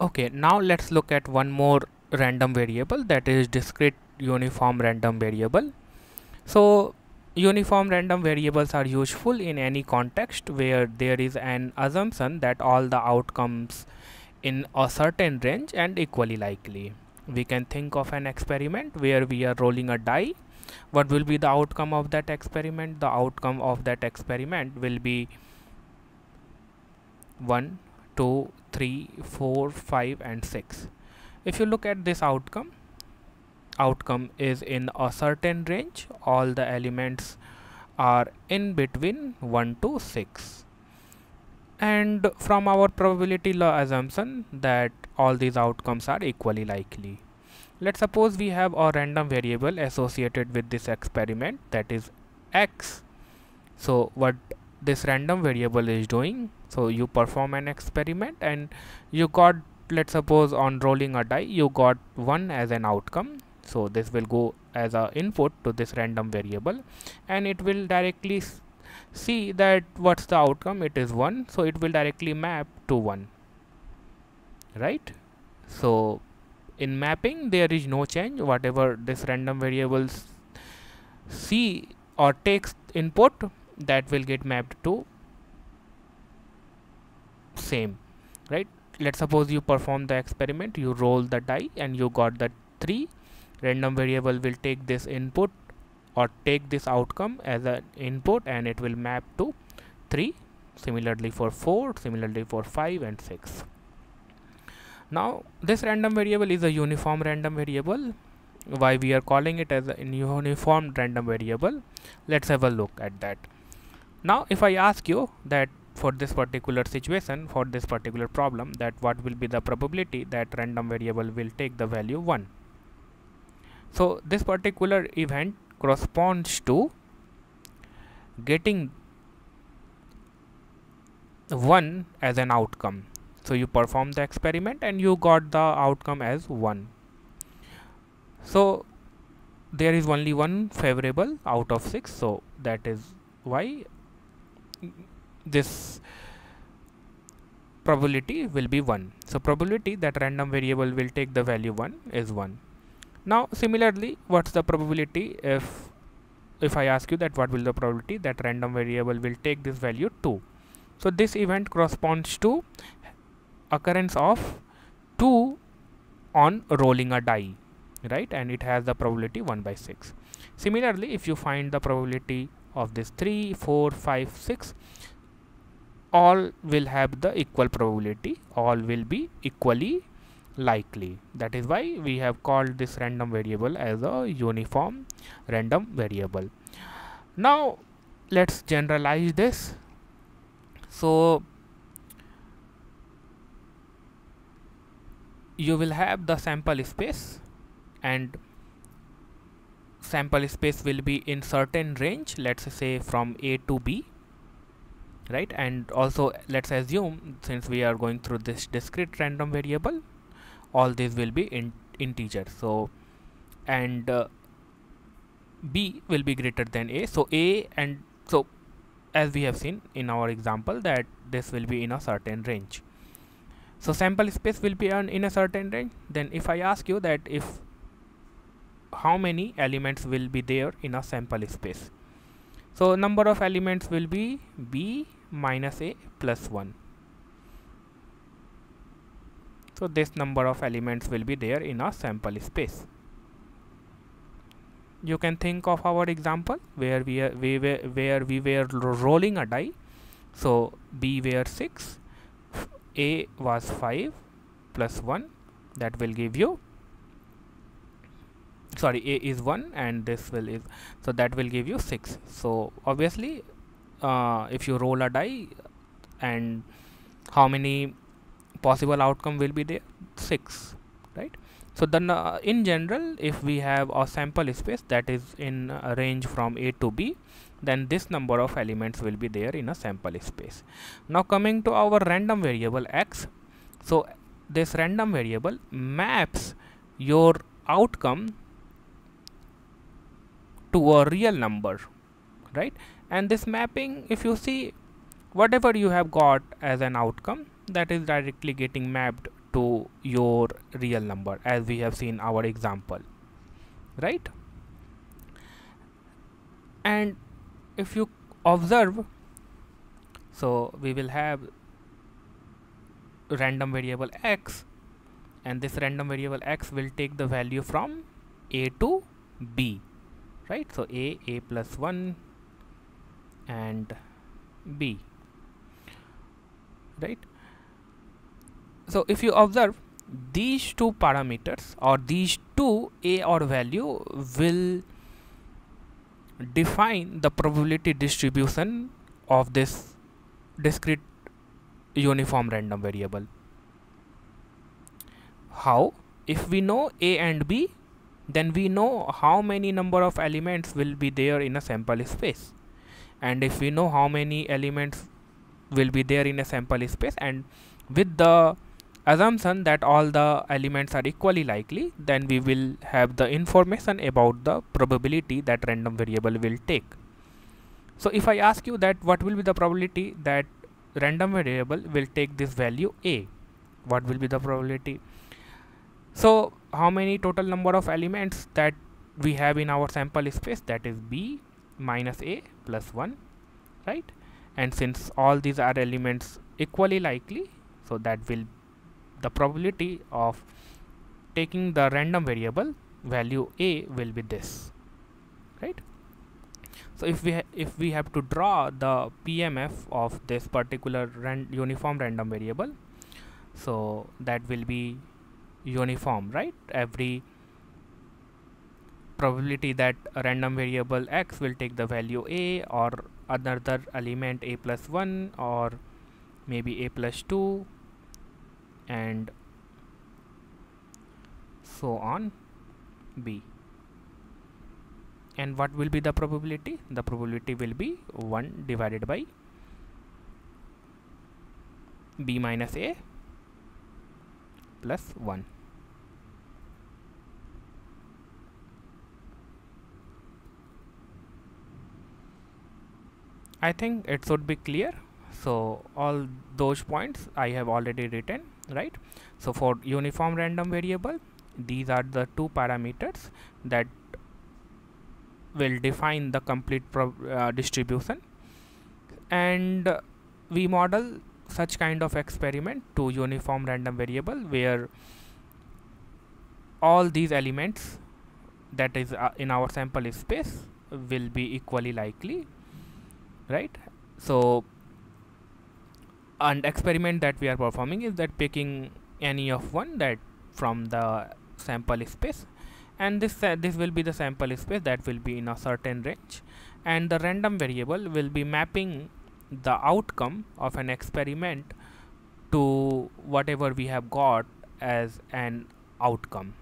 okay now let's look at one more random variable that is discrete uniform random variable. So uniform random variables are useful in any context where there is an assumption that all the outcomes in a certain range and equally likely. We can think of an experiment where we are rolling a die. What will be the outcome of that experiment? The outcome of that experiment will be 1 2 3 4 5 and 6 if you look at this outcome outcome is in a certain range. All the elements are in between 1 to 6 and from our probability law assumption that all these outcomes are equally likely. Let's suppose we have a random variable associated with this experiment that is x. So what this random variable is doing. So you perform an experiment and you got let's suppose on rolling a die you got 1 as an outcome. So this will go as a input to this random variable and it will directly see that what's the outcome. It is 1 so it will directly map to 1 right? So in mapping there is no change. Whatever this random variables see or takes input that will get mapped to same right? Let's suppose you perform the experiment you roll the die and you got the 3 random variable will take this input or take this outcome as an input and it will map to 3 similarly for 4 similarly for 5 and 6 now this random variable is a uniform random variable. Why we are calling it as a uniform random variable? Let's have a look at that now if i ask you that for this particular situation for this particular problem that what will be the probability that random variable will take the value 1 so this particular event corresponds to getting 1 as an outcome. So you perform the experiment and you got the outcome as 1 so there is only one favorable out of 6 so that is why this probability will be 1 so probability that random variable will take the value 1 is 1 now similarly what's the probability if if I ask you that what will the probability that random variable will take this value 2 so this event corresponds to occurrence of 2 on rolling a die right? And it has the probability 1 by 6 similarly if you find the probability of this 3 4 5 6 all will have the equal probability all will be equally likely. That is why we have called this random variable as a uniform random variable. Now let's generalize this. So you will have the sample space and sample space will be in certain range let's say from a to b right? And also let's assume since we are going through this discrete random variable all these will be in integer. So and uh, b will be greater than a. So a and so as we have seen in our example that this will be in a certain range. So sample space will be in a certain range. Then if I ask you that if how many elements will be there in a sample space. So number of elements will be b minus a plus 1 so this number of elements will be there in a sample space. You can think of our example where we, we were where we were rolling a die. So b were 6 a was 5 plus 1 that will give you sorry a is 1 and this will is so that will give you 6 so obviously uh, if you roll a die and how many possible outcome will be there? 6 right? So then uh, in general if we have a sample space that is in a range from a to b then this number of elements will be there in a sample space. Now coming to our random variable x, so this random variable maps your outcome to a real number, right? And this mapping, if you see whatever you have got as an outcome, that is directly getting mapped to your real number as we have seen our example right and if you observe so we will have random variable x and this random variable x will take the value from a to b right so a a plus 1 and b. Right? So if you observe these two parameters or these two a or value will define the probability distribution of this discrete uniform random variable. How? If we know a and b then we know how many number of elements will be there in a sample space. And if we know how many elements will be there in a sample space and with the assumption that all the elements are equally likely then we will have the information about the probability that random variable will take. So if I ask you that what will be the probability that random variable will take this value a what will be the probability so how many total number of elements that we have in our sample space? That is b minus a plus 1 right? And since all these are elements equally likely so that will the probability of taking the random variable value a will be this right? So if we if we have to draw the PMF of this particular ran uniform random variable so that will be uniform right? Every probability that a random variable x will take the value a or another element a plus 1 or maybe a plus 2 and so on b. And what will be the probability? The probability will be 1 divided by b minus a plus 1 I think it should be clear. So all those points I have already written right? So for uniform random variable these are the two parameters that will define the complete uh, distribution. And uh, we model such kind of experiment to uniform random variable where all these elements that is uh, in our sample space will be equally likely right? So and experiment that we are performing is that picking any of one that from the sample space and this uh, this will be the sample space that will be in a certain range and the random variable will be mapping the outcome of an experiment to whatever we have got as an outcome